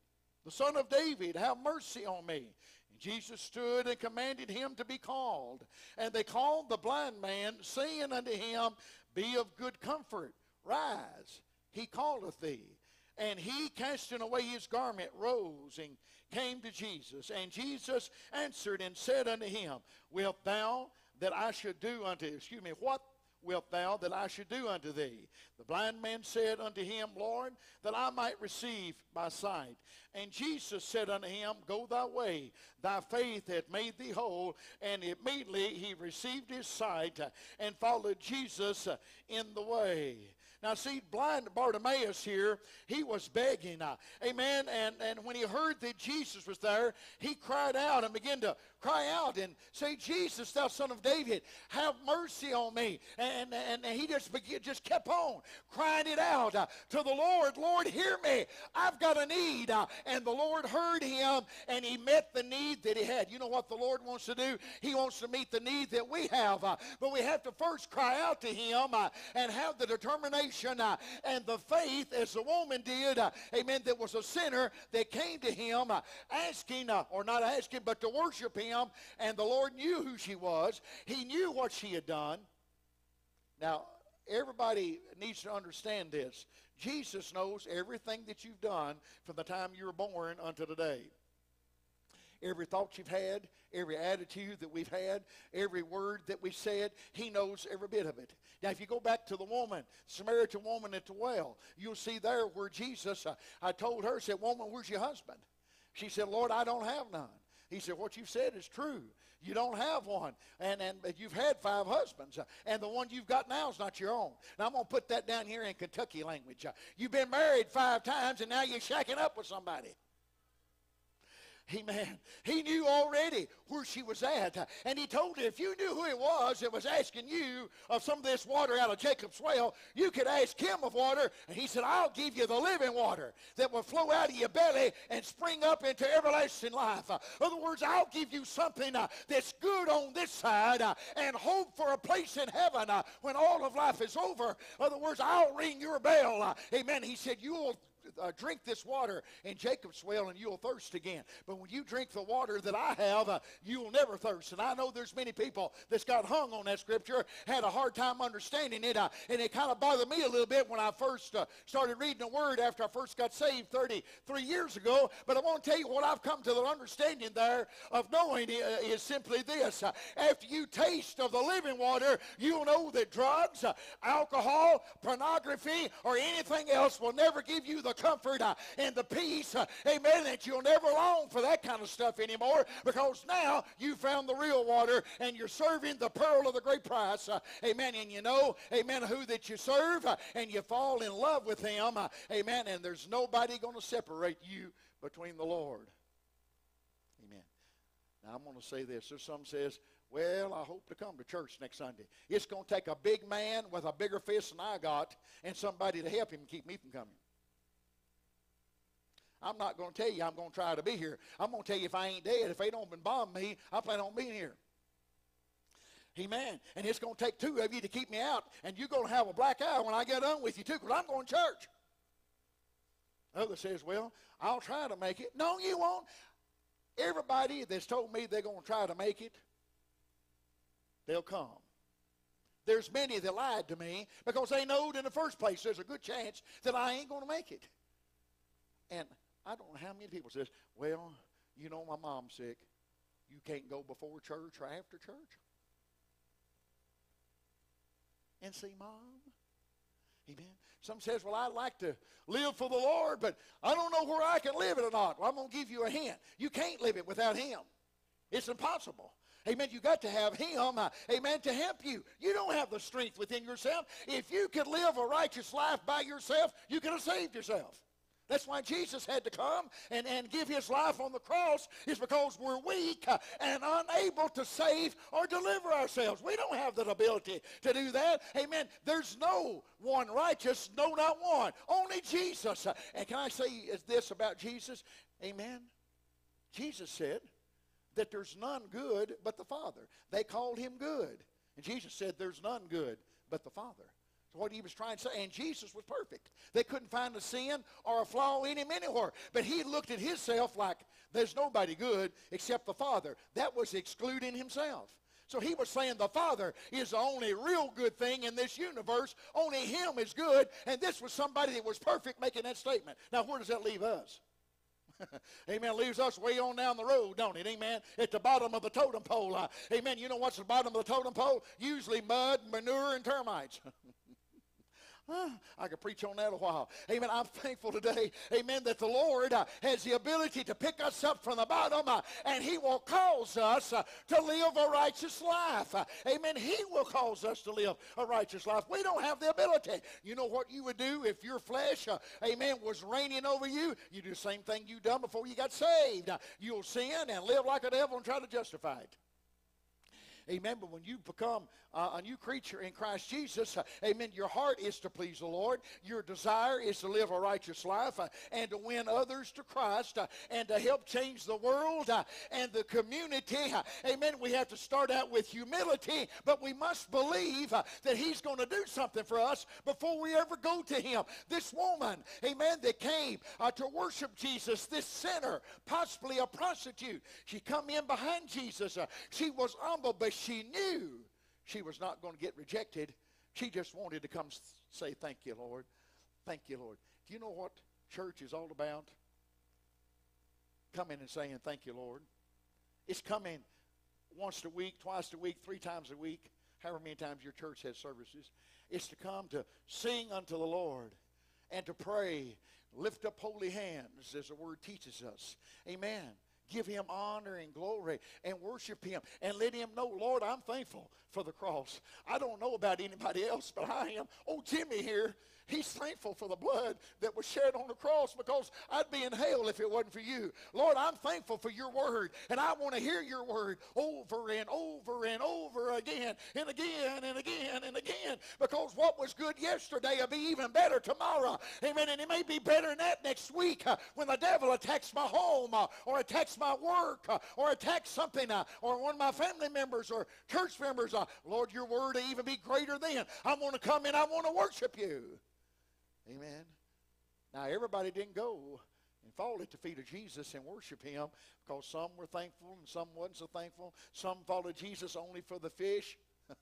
The son of David, have mercy on me. And Jesus stood and commanded him to be called. And they called the blind man, saying unto him, Be of good comfort, rise, he calleth thee. And he, casting away his garment, rose and came to Jesus. And Jesus answered and said unto him, Wilt thou that I should do unto, excuse me, what wilt thou that I should do unto thee? The blind man said unto him, Lord, that I might receive my sight. And Jesus said unto him, Go thy way, thy faith hath made thee whole. And immediately he received his sight and followed Jesus in the way. Now, see, blind Bartimaeus here, he was begging. Amen. And, and when he heard that Jesus was there, he cried out and began to cry out and say, Jesus, thou son of David, have mercy on me. And, and, he just, just kept on crying it out uh, to the Lord, Lord, hear me. I've got a need. Uh, and the Lord heard him and he met the need that he had. You know what the Lord wants to do? He wants to meet the need that we have. Uh, but we have to first cry out to him uh, and have the determination uh, and the faith as the woman did, uh, amen, that was a sinner that came to him asking, or not asking, but to worship him. And the Lord knew who she was. He knew what she had done. Now, everybody needs to understand this. Jesus knows everything that you've done from the time you were born unto today every thought you've had, every attitude that we've had, every word that we said. He knows every bit of it. Now, if you go back to the woman, Samaritan woman at the well, you'll see there where Jesus, uh, I told her, said, Woman, where's your husband? She said, Lord, I don't have none. He said, What you've said is true. You don't have one. And, and you've had five husbands. Uh, and the one you've got now is not your own. Now, I'm going to put that down here in Kentucky language. Uh, you've been married five times, and now you're shacking up with somebody. Amen. He knew already where she was at. And he told her, if you knew who it was that was asking you of some of this water out of Jacob's well, you could ask him of water. And he said, I'll give you the living water that will flow out of your belly and spring up into everlasting life. In other words, I'll give you something uh, that's good on this side uh, and hope for a place in heaven uh, when all of life is over. In other words, I'll ring your bell. Amen. He said, you'll uh, drink this water in Jacob's well and you'll thirst again. But when you drink the water that I have, uh, you'll never thirst. And I know there's many people that's got hung on that scripture, had a hard time understanding it, uh, and it kind of bothered me a little bit when I first uh, started reading the Word after I first got saved 33 years ago. But I want to tell you what I've come to the understanding there of knowing uh, is simply this. Uh, after you taste of the living water, you'll know that drugs, alcohol, pornography, or anything else will never give you the comfort and the peace, amen, that you'll never long for that kind of stuff anymore because now you found the real water and you're serving the pearl of the great price. Uh, amen. And you know, amen, who that you serve uh, and you fall in love with him. Uh, amen. And there's nobody going to separate you between the Lord. Amen. Now I'm going to say this. There's some says, well, I hope to come to church next Sunday. It's going to take a big man with a bigger fist than I got and somebody to help him keep me from coming. I'm not going to tell you I'm going to try to be here. I'm going to tell you if I ain't dead, if they don't bomb me, I plan on being here. Amen. And it's going to take two of you to keep me out, and you're going to have a black eye when I get done with you too, because I'm going to church. Other says, well, I'll try to make it. No, you won't. Everybody that's told me they're going to try to make it, they'll come. There's many that lied to me because they knowed in the first place there's a good chance that I ain't going to make it. And I don't know how many people says, well, you know my mom's sick. You can't go before church or after church and see mom. Amen. Some says, well, I'd like to live for the Lord, but I don't know where I can live it or not. Well, I'm going to give you a hint. You can't live it without him. It's impossible. Amen. You got to have Him, uh, amen, to help you. You don't have the strength within yourself. If you could live a righteous life by yourself, you could have saved yourself. That's why Jesus had to come and, and give his life on the cross is because we're weak uh, and unable to save or deliver ourselves. We don't have that ability to do that. Amen. There's no one righteous, no, not one. Only Jesus. Uh, and can I say this about Jesus? Amen. Jesus said that there's none good but the Father. They called him good. And Jesus said there's none good but the Father what he was trying to say. And Jesus was perfect. They couldn't find a sin or a flaw in him anywhere. But he looked at himself like there's nobody good except the Father. That was excluding himself. So he was saying the Father is the only real good thing in this universe. Only him is good. And this was somebody that was perfect making that statement. Now, where does that leave us? amen. Leaves us way on down the road, don't it? Amen. At the bottom of the totem pole. Amen. You know what's the bottom of the totem pole? Usually mud, manure, and termites. I could preach on that a while. Amen. I'm thankful today, amen, that the Lord uh, has the ability to pick us up from the bottom uh, and He will cause us uh, to live a righteous life. Amen. He will cause us to live a righteous life. We don't have the ability. You know what you would do if your flesh, amen, was reigning over you? You do the same thing you done before you got saved. You'll sin and live like a devil and try to justify it. Amen. But when you become uh, a new creature in Christ Jesus, uh, amen, your heart is to please the Lord. Your desire is to live a righteous life uh, and to win others to Christ uh, and to help change the world uh, and the community. Uh, amen. We have to start out with humility, but we must believe that He's going to do something for us before we ever go to Him. This woman, amen, that came to worship Jesus, this sinner, possibly a prostitute, she come in behind Jesus. she was humble, but she knew she was not going to get rejected. She just wanted to come say, Thank you, Lord. Thank you, Lord. Do you know what church is all about? Coming and saying, Thank you, Lord. It's coming once a week, twice a week, three times a week, however many times your church has services. It's to come to sing unto the Lord and to pray, lift up holy hands, as the word teaches us. Amen give him honor and glory and worship him and let him know, Lord, I'm thankful for the cross. I don't know about anybody else, but I am. Oh, Jimmy here He's thankful for the blood that was shed on the cross because I'd be in hell if it wasn't for you. Lord, I'm thankful for your word, and I want to hear your word over and over and over again and again and again and again because what was good yesterday will be even better tomorrow. Amen. And it may be better than that next week uh, when the devil attacks my home uh, or attacks my work uh, or attacks something or one of my family members or church members. Lord, your word will even be greater then. I want to come in. I want to worship you. Amen. Now, everybody didn't go and fall at the feet of Jesus and worship him because some were thankful and some wasn't so thankful. Some followed Jesus only for the fish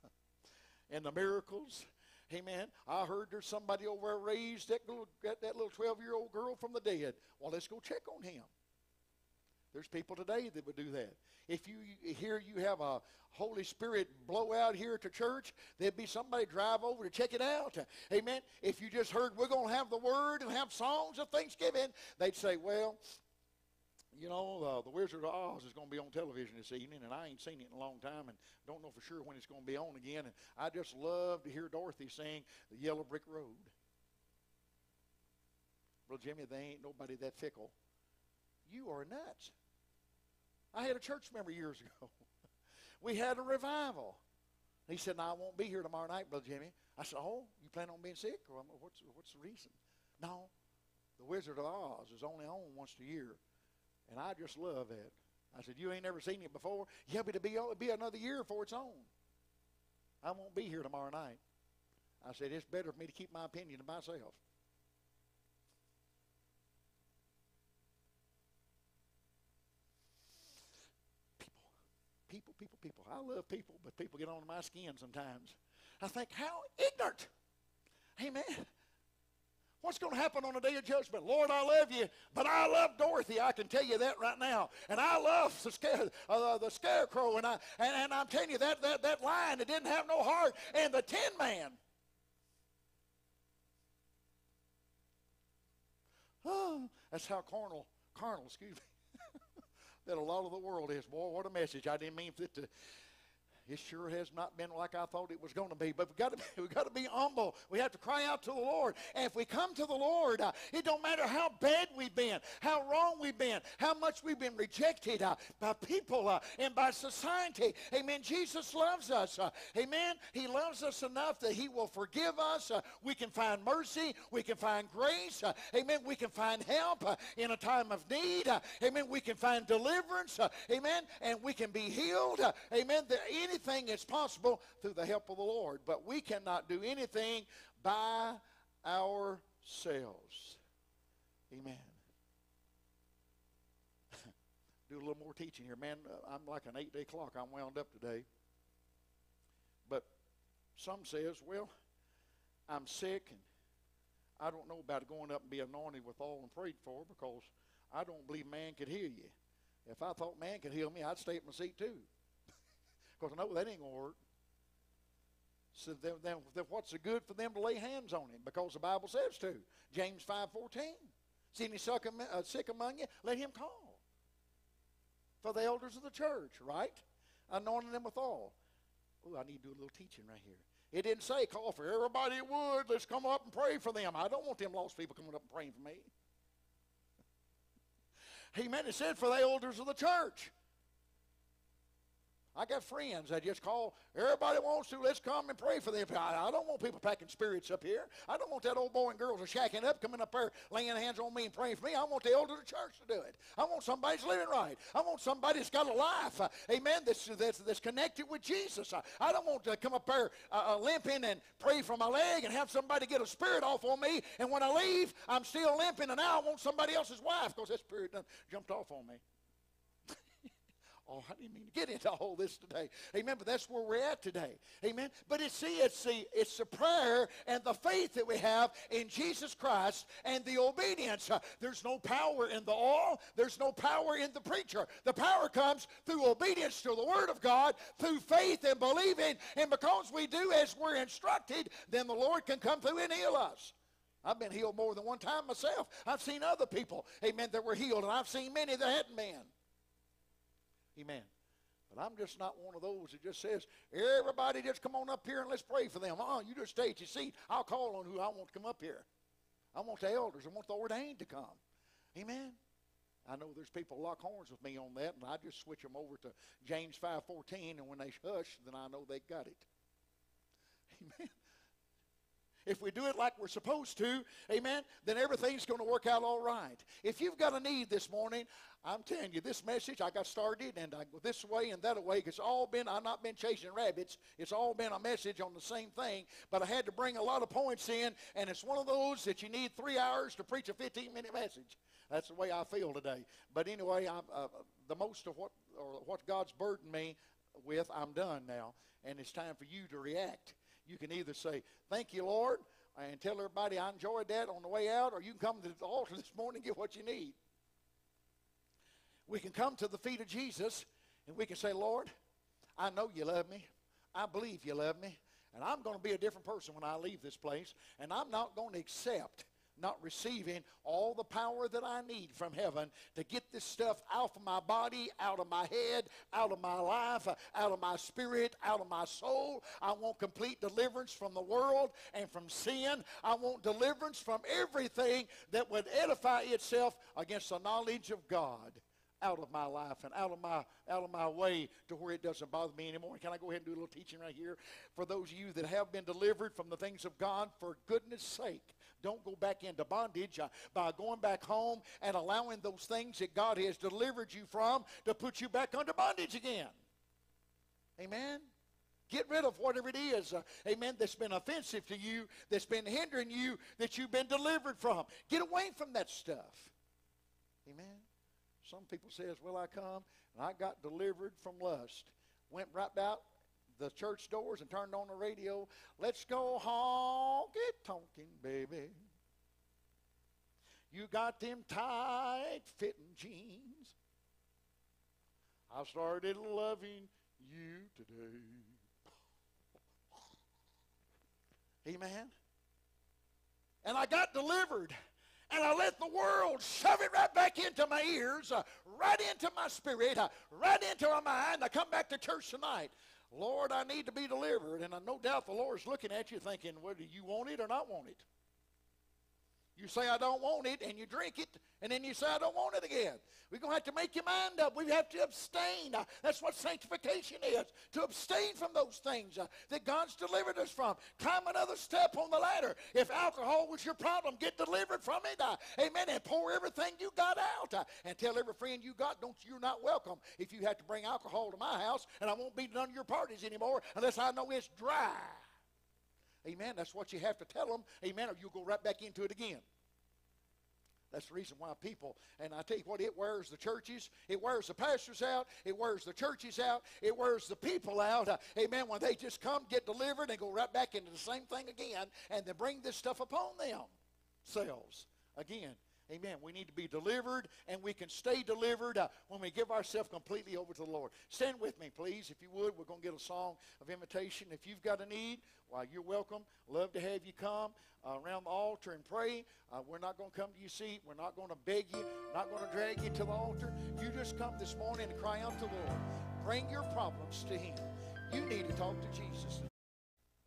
and the miracles. Amen. I heard there's somebody over there raised that little, that, that little 12 year old girl from the dead. Well, let's go check on him. There's people today that would do that. If you hear you have a Holy Spirit blowout here at the church, there'd be somebody drive over to check it out. Amen. If you just heard we're going to have the word and have songs of Thanksgiving, they'd say, well, you know, uh, the Wizard of Oz is going to be on television this evening, and I ain't seen it in a long time, and don't know for sure when it's going to be on again. And I just love to hear Dorothy sing "The Yellow Brick Road." Well, Jimmy, they ain't nobody that fickle. You are nuts. I had a church member years ago. we had a revival. He said, "No, I won't be here tomorrow night, Brother Jimmy." I said, "Oh, you plan on being sick, or what's what's the reason?" No, the Wizard of Oz is only on once a year, and I just love that. I said, "You ain't never seen it before? Yeah, but it'll be, it'll be another year before it's on. I won't be here tomorrow night." I said, "It's better for me to keep my opinion to myself." people, people, people. I love people, but people get on my skin sometimes. I think, how ignorant. Amen. What's going to happen on the day of judgment? Lord, I love you, but I love Dorothy. I can tell you that right now. And I love the, scare, uh, the scarecrow. And, I, and, and I'm telling you, that, that, that lion that didn't have no heart. And the tin man. Oh, that's how carnal, carnal, excuse me that a lot of the world is. Boy, what a message. I didn't mean for it to it sure has not been like I thought it was going to be. But we've got to be, we've got to be humble. We have to cry out to the Lord. And if we come to the Lord, uh, it don't matter how bad we've been, how wrong we've been, how much we've been rejected uh, by people uh, and by society. Amen. Jesus loves us. Uh, amen. He loves us enough that he will forgive us. Uh, we can find mercy. We can find grace. Uh, amen. We can find help in a time of need. amen. We can find deliverance. amen. And we can be healed. amen. There, any anything is possible through the help of the Lord, but we cannot do anything by ourselves. Amen. do a little more teaching here. Man, uh, I'm like an eight day clock. I'm wound up today. But some says, well, I'm sick and I don't know about going up and be anointed with oil and prayed for because I don't believe man could heal you. If I thought man could heal me, I'd stay at my seat too. Because I know that ain't going to work. So then, then, then what's it good for them to lay hands on him? Because the Bible says to. James 5.14. See any uh, sick among you? Let him call. For the elders of the church, right? Anointing them with oil. Oh, I need to do a little teaching right here. It didn't say call for everybody it would. Let's come up and pray for them. I don't want them lost people coming up and praying for me. Amen. It said for the elders of the church. I got friends that just call. Everybody wants to. Let's come and pray for them. I, don't want people packing spirits up here. I don't want that old boy and girls are shacking up, coming up there, laying hands on me and praying for me. I want the elder of the church to do it. I want somebody that's living right. I want somebody that's got a life, uh, amen, that's, that's, that's connected with Jesus. I, I don't want to come up there uh, uh, limping and pray for my leg and have somebody get a spirit off on me. And when I leave, I'm still limping, and now I want somebody else's wife because that spirit done jumped off on me. Oh, I didn't mean to get into all this today. Amen. But that's where we're at today. Amen. But it's see, it's the it's the prayer and the faith that we have in Jesus Christ and the obedience. Uh, there's no power in the all. There's no power in the preacher. The power comes through obedience to the Word of God, through faith and believing. And because we do as we're instructed, then the Lord can come through and heal us. I've been healed more than one time myself. I've seen other people, amen, that were healed, and I've seen many that hadn't been. Amen. But I'm just not one of those that just says, everybody just come on up here and let's pray for them. Oh, you just stay at your seat. I'll call on who I want to come up here. I want the elders. I want the ordained to come. Amen. I know there's people lock horns with me on that, and I just switch them over to James 5.14, and when they hush, then I know they got it. Amen. If we do it like we're supposed to, amen, then everything's going to work out all right. If you've got a need this morning, I'm telling you, this message, I got started and I go this way and that way. It's all been, I've not been chasing rabbits. It's all been a message on the same thing. But I had to bring a lot of points in, and it's one of those that you need three hours to preach a 15 minute message. That's the way I feel today. But anyway, I'm, uh, the most of what, or what God's burdened me with, I'm done now. And it's time for you to react. You can either say, Thank you, Lord, and tell everybody I enjoyed that on the way out, or you can come to the altar this morning and get what you need we can come to the feet of Jesus and we can say, Lord, I know you love me. I believe you love me. And I'm going to be a different person when I leave this place. And I'm not going to accept not receiving all the power that I need from heaven to get this stuff out of my body, out of my head, out of my life, out of my spirit, out of my soul. I want complete deliverance from the world and from sin. I want deliverance from everything that would edify itself against the knowledge of God out of my life and out of my out of my way to where it doesn't bother me anymore. Can I go ahead and do a little teaching right here for those of you that have been delivered from the things of God? For goodness sake, don't go back into bondage uh, by going back home and allowing those things that God has delivered you from to put you back under bondage again. Amen. Get rid of whatever it is, uh, amen, that's been offensive to you, that's been hindering you, that you've been delivered from. Get away from that stuff. Amen. Some people says, well, I come and I got delivered from lust. Went right out the church doors and turned on the radio. Let's go honky tonkin', baby. You got them tight fitting jeans. I started loving you today. Amen. And I got delivered and I let the world shove it right back into my ears, uh, right into my spirit, uh, right into my mind. I come back to church tonight. Lord, I need to be delivered. And I no doubt the Lord's looking at you thinking, whether you want it or not want it. You say, I don't want it, and you drink it, and then you say, I don't want it again. We're going to have to make your mind up. We have to abstain. Uh, that's what sanctification is, to abstain from those things uh, that God's delivered us from. Climb another step on the ladder. If alcohol was your problem, get delivered from it. Uh, amen. And pour everything you got out. And tell every friend you got, don't you're not welcome if you have to bring alcohol to my house, and I won't be none of your parties anymore unless I know it's dry. Amen. That's what you have to tell them. Amen. Or you'll go right back into it again. That's the reason why people, and I tell you what, it wears the churches, it wears the pastors out, it wears the churches out, it wears the people out. Uh, amen. When they just come, get delivered, and go right back into the same thing again, and they bring this stuff upon themselves again. Amen. We need to be delivered, and we can stay delivered uh, when we give ourselves completely over to the Lord. Stand with me, please, if you would. We're going to get a song of invitation. If you've got a need, well, you're welcome. Love to have you come uh, around the altar and pray. Uh, we're not going to come to your seat. We're not going to beg you, not going to drag you to the altar. You just come this morning and cry out to the Lord. Bring your problems to Him. You need to talk to Jesus.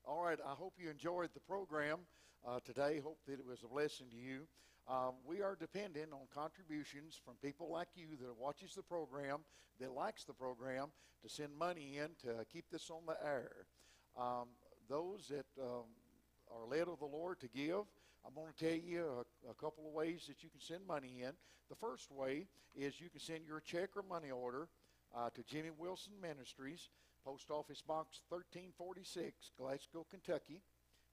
All right, I hope you enjoyed the program uh, today. Hope that it was a blessing to you. Um, we are dependent on contributions from people like you that watches the program, that likes the program, to send money in to keep this on the air. Um, those that um, are led of the Lord to give, I'm going to tell you a, a, couple of ways that you can send money in. The first way is you can send your check or money order uh, to Jimmy Wilson Ministries, Post Office Box 1346, Glasgow, Kentucky,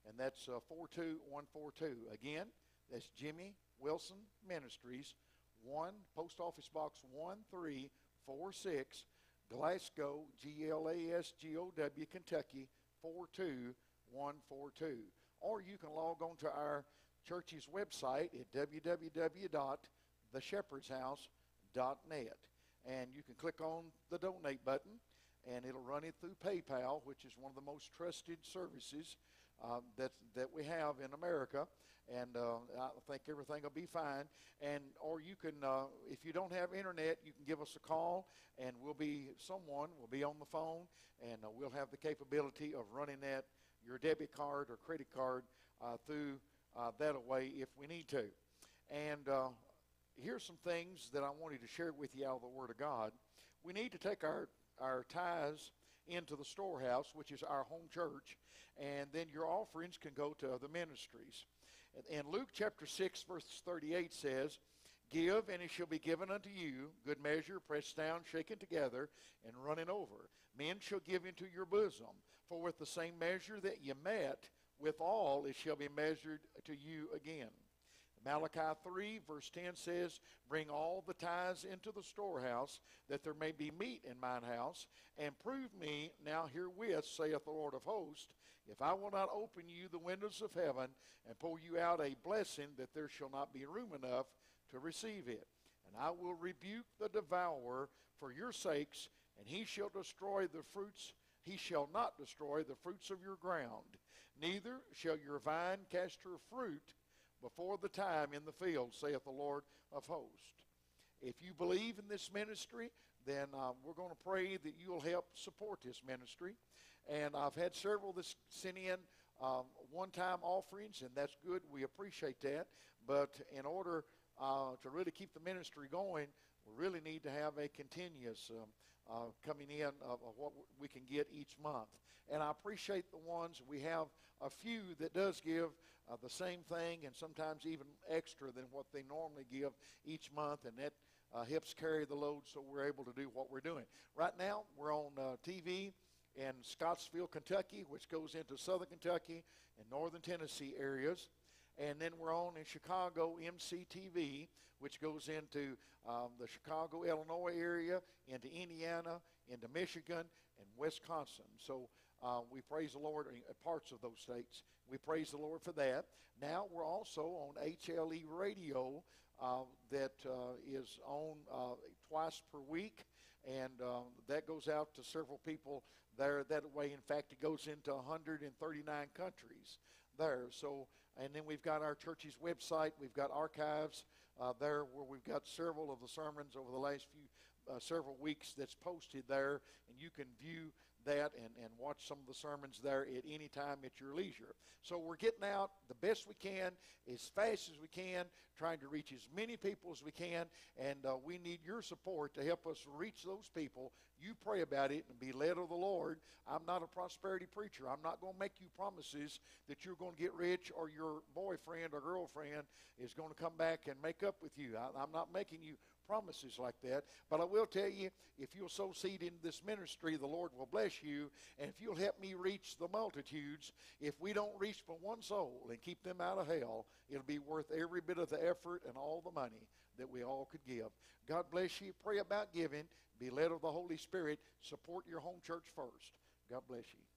and that's uh, 42142. Again, that's Jimmy Wilson Ministries, 1 Post Office Box 1346, Glasgow, G L A S G O W, Kentucky 42142. Or you can log on to our church's website at www.theshepherdshouse.net. And you can click on the donate button, and it'll run it through PayPal, which is one of the most trusted services um, that, that we have in America and uh, I think everything will be fine. And or you can, uh, if you don't have internet, you can give us a call, and we'll be someone will be on the phone, and uh, we'll have the capability of running that your debit card or credit card uh, through uh, that away if we need to. And uh, here's some things that I wanted to share with you out of the Word of God. We need to take our our tithes into the storehouse, which is our home church, and then your offerings can go to other ministries. And Luke chapter 6, verse 38 says, Give, and it shall be given unto you, good measure, pressed down, shaken together, and running over. Men shall give into your bosom, for with the same measure that ye met, withal it shall be measured to you again. Malachi 3, verse 10 says, Bring all the tithes into the storehouse, that there may be meat in mine house, and prove me now herewith, saith the Lord of hosts, if I will not open you the windows of heaven and pour you out a blessing, that there shall not be room enough to receive it. And I will rebuke the devourer for your sakes, and he shall destroy the fruits, he shall not destroy the fruits of your ground, neither shall your vine cast her fruit before the time in the field, saith the Lord of hosts. If you believe in this ministry, then uh, we're going to pray that you'll help support this ministry. And I've had several that sent in um, one-time offerings, and that's good. We appreciate that. But in order uh, to really keep the ministry going, we really need to have a continuous um, uh, coming in of, of, what we can get each month. And I appreciate the ones we have a few that does give uh, the same thing and sometimes even extra than what they normally give each month, and that uh, helps carry the load so we're able to do what we're doing. Right now, we're on uh, TV in Scottsville, Kentucky, which goes into southern Kentucky and northern Tennessee areas. And then we're on in Chicago, MCTV, which goes into um, the Chicago, Illinois area, into Indiana, into Michigan, and Wisconsin. So uh, we praise the Lord in parts of those states. We praise the Lord for that. Now we're also on HLE Radio uh, that uh, is on uh, twice per week, and uh, that goes out to several people there that way. In fact, it goes into 139 countries there. So, and then we've got our church's website. We've got archives uh, there where we've got several of the sermons over the last few uh, several weeks that's posted there, and you can view that and, and watch some of the sermons there at any time at your leisure. So we're getting out the best we can, as fast as we can, trying to reach as many people as we can, and uh, we need your support to help us reach those people. You pray about it and be led of the Lord. I'm not a prosperity preacher. I'm not going to make you promises that you're going to get rich or your boyfriend or girlfriend is going to come back and make up with you. I, I'm not making you promises like that. But I will tell you, if you'll sow seed in this ministry, the Lord will bless you. And if you'll help me reach the multitudes, if we don't reach but one soul and keep them out of hell, it'll be worth every bit of the effort and all the money that we all could give. God bless you. Pray about giving. Be led of the Holy Spirit. Support your home church first. God bless you.